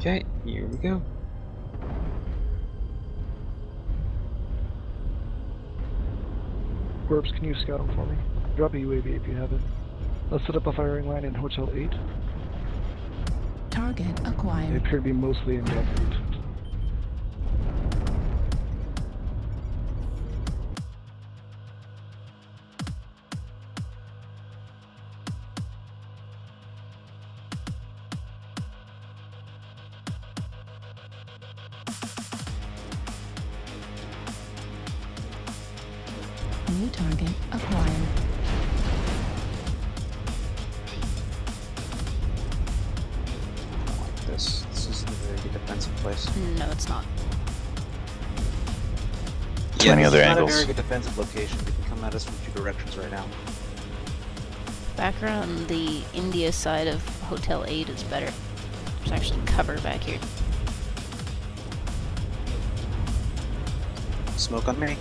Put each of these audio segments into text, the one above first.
Okay, here we go. Corpse, can you scout them for me? Drop a UAV if you have it. Let's set up a firing line in Hotel 8. Target acquired. They acquired. appear to be mostly in Delta New target acquired. Like this. This is a very good defensive place. No, it's not. Too many this other is not angles. a very good defensive location. They can come at us from two directions right now. Back around the India side of Hotel 8 is better. There's actually cover back here. Smoke on me.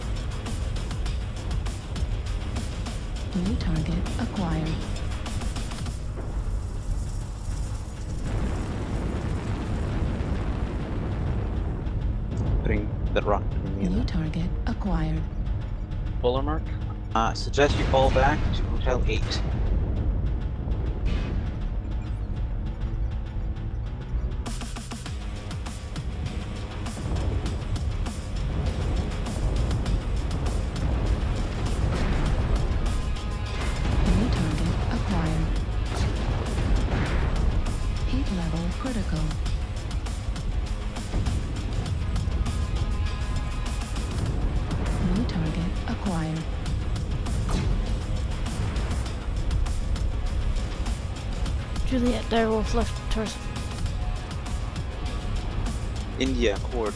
New target acquired. Putting that rock between New the target acquired. polar mark. Uh, suggest you fall back to Hotel 8. Critical. New target acquired. Juliet, Direwolf left torso. India, Cord.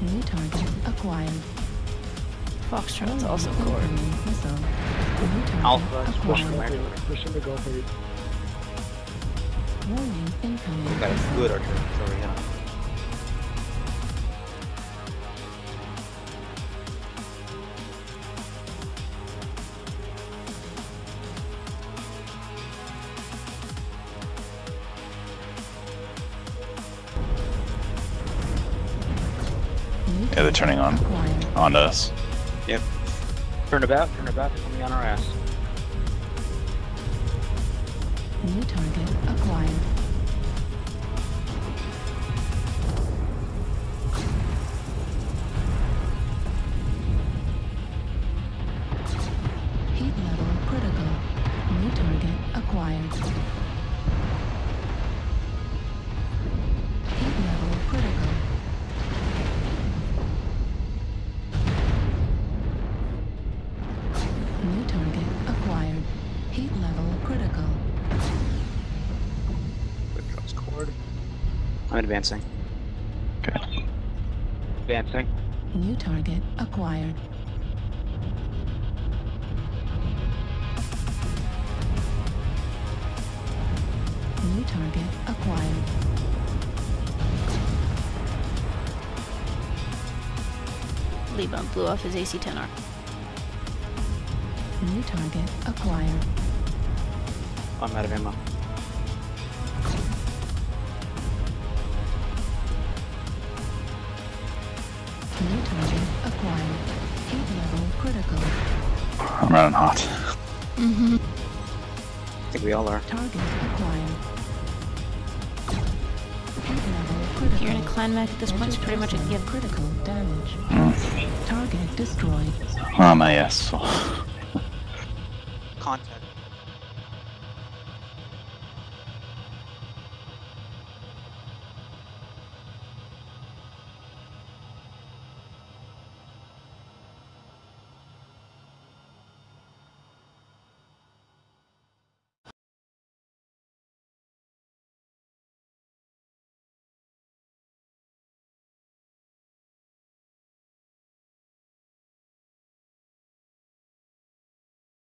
New target acquired. Foxtrot's also core. Incoming Missile. New target Alpha, push acquired. them. Push, push him to Golf 8. Warning incoming. Got a missile. good artillery on. New they're turning on. acquired. On us. Yep. Turn about, turn about, they're coming on our ass. New target Heat level critical. Quick drops Cord. I'm advancing. Okay. Advancing. New target acquired. New target acquired. Lee Bump blew off his AC-10R. New target acquired. I'm out of ammo. New target acquired. Heat level critical. I'm running hot. Mm-hmm. I think we all are. Target acquired. Heat level critical. If you're in a clan mech at this point, it's pretty much a Anti-personnel. Critical damage. Mm. Target destroyed. Oh my yes. Contact